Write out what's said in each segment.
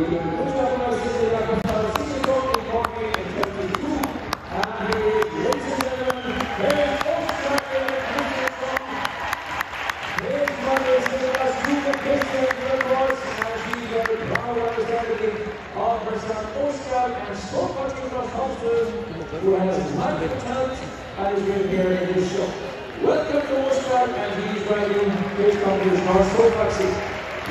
Muchas gracias de la pasada. Sigue con el hockey en 22. And ladies and gentlemen, here's Oscar Henriksson. His mother is a student picture of her voice and she's very proud representative of her son Oscar and so much in the husband who has mighty talent and is being here in this show. Welcome to and he's riding his company's.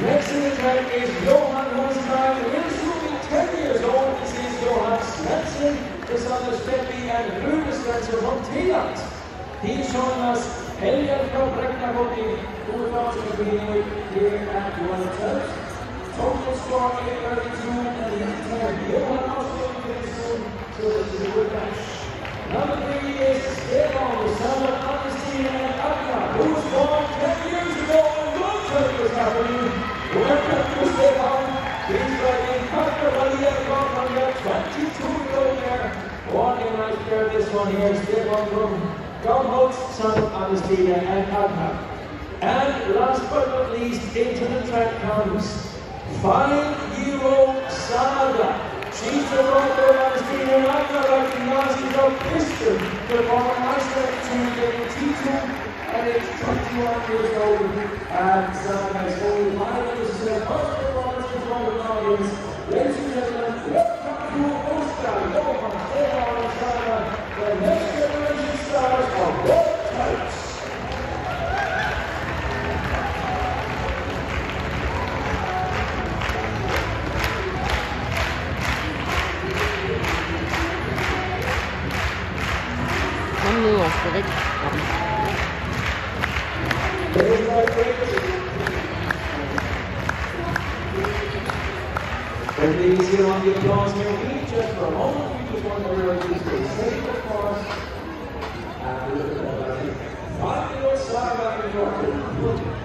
Next in the track is Johan Holstein, who is only 10 years old. This is Johan Svensson, the son Steffi and Rune Svensson from Thailand. He's showing us Helgen from Bräknagård 2003 here at One Touch. Total score 832 and he's turned Johan Austin very soon, so this is a good match. Number three is Stefan, the son of Augustine and who born 10 years ago and will tell you what's happening. Welcome to Stefan. He's riding Parker Maria from the 22 year old there. What a nice one here. Stefan from Galholt, son of Augustina and Agna. And last but not least, into the track comes five-year-old Saga. She's the of Augustina and Agna, riding Nazis of Christian, the former Iceland team in T2 and it's 21 years old and Saga is only five years old. First performance in front of the audience. There's my great Everything is on the applause here. We just for a moment, we just want to stay safe, of course. And look at that. Fabio Saga in front.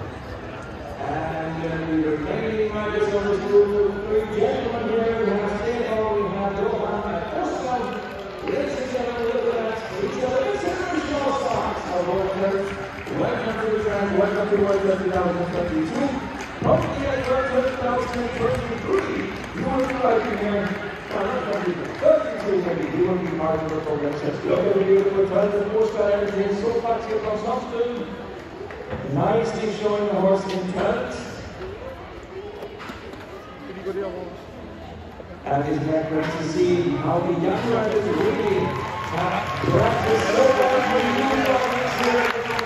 And uh, we are mainly members of this group, three gentlemen here. We have Stefan, we have Johan, and Oscar. Ladies and gentlemen, look at that. These are the international stars Welcome to the track, welcome to World Cup 2022. Hopefully at World Cup 2023, you will be right here. Well, not 32 maybe, you will be part of the program. So. Nicely showing the horse in front. And it's very great to see how the young riders really have practiced so much for the.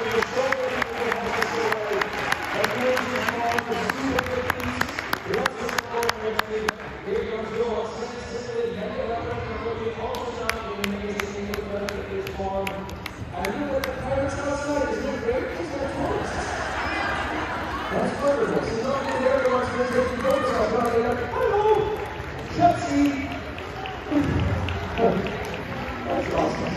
They're so very good at this way. Amazing form for super fitness. Lots of support and everything. Here comes Johan Svensson, Henrik Lappmark, also now in amazing fitness form. And look at the parents outside, isn't it great? It's like tourists. That's wonderful. So not only everyone's been taking photos of, but they're like, hello, Chelsea. That's awesome.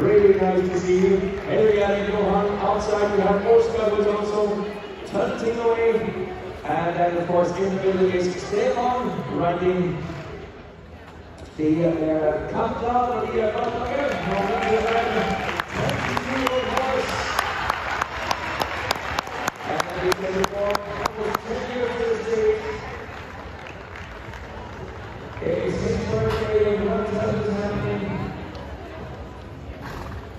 Really nice to see you. And Johan outside. We have Oscar who's also tölting away. And then, of course, in the building is Stefan riding the uh, countdown or the uh, countdown. No, not the uh, 22-year-old horse. And then we can report almost 10 years to the stage. It's his birthday and one time is happening.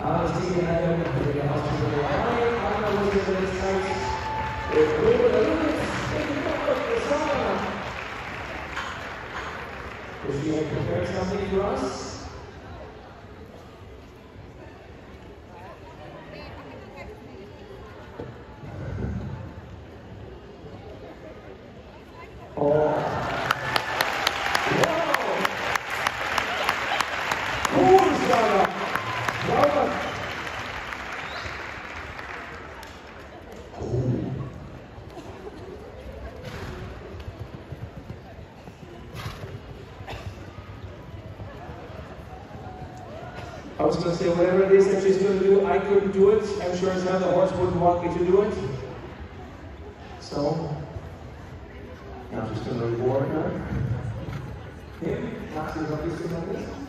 I was thinking I don't know the hospital. I I know what it is nice. It's good, but look at taking up of the song. Have prepared something for us? Oh. I was going to say, whatever it is that she's going to do, I couldn't do it. I'm sure as hell the horse wouldn't want me to do it. So, I'm just going to reward her. Him, is obviously like this.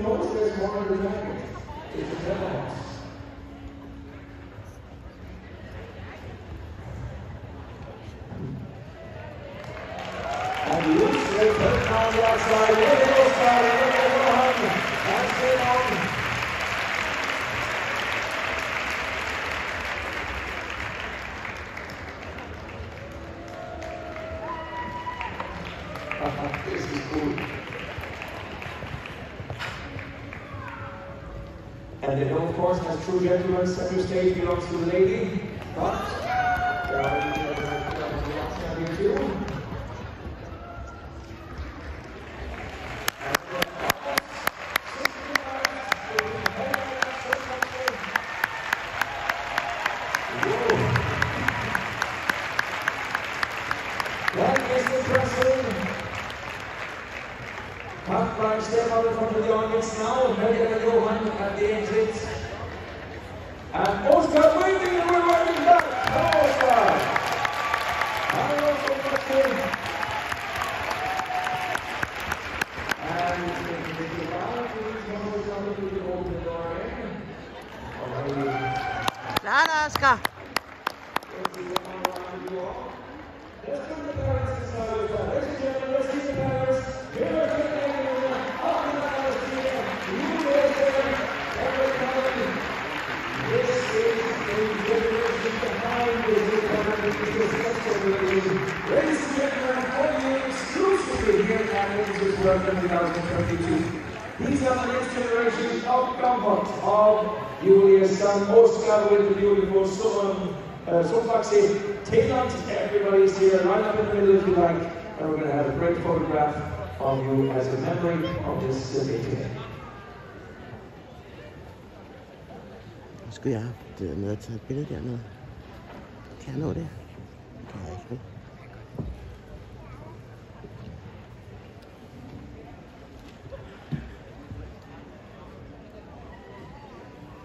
There's more of the jacket. It's a horse. And on the outside, let it go, honey. That's it this is cool. And of course, as true gentlemen, center stage belongs to the lady, step out in front of the audience now. Megan and Johan at the exit. And Oscar waiting and we're running back. Come Oscar. Hi Oscar. And the crowd is going to open door in. Already. Klar, Ladies and gentlemen, you exclusively here at Windsor World 2022. These are the next generation of comfort of Julia's son Oscar with the beautiful son, uh, Sofaxi. Talent, everybody's here, right up in the middle if you like, and we're going to have a great photograph of you as a memory of this city today. Skulle jeg have haft noget at tage et billede dernede. Kan det? Kan.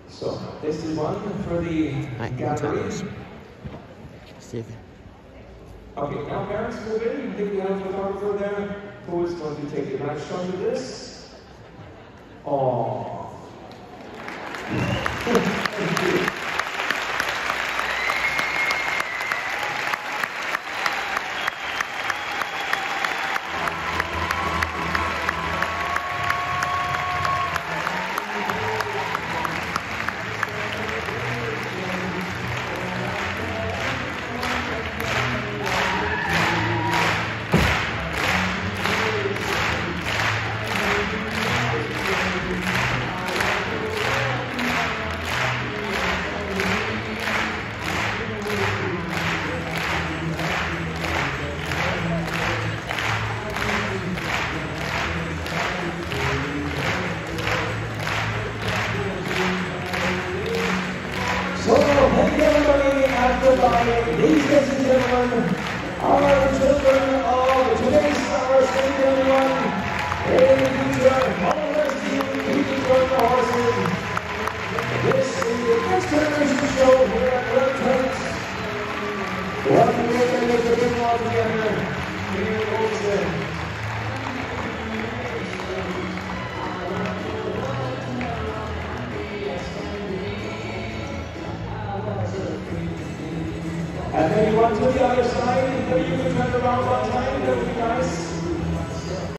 So, this is one for the Nej, jeg tager det gallery. Steffi. Okay, now parents move in. I think we have a photographer there who is going to take a nice shot of this. Oh. Ladies and gentlemen, the children of today's stars, 2021. In the future, all the team, keeping the horses. This is the next Then you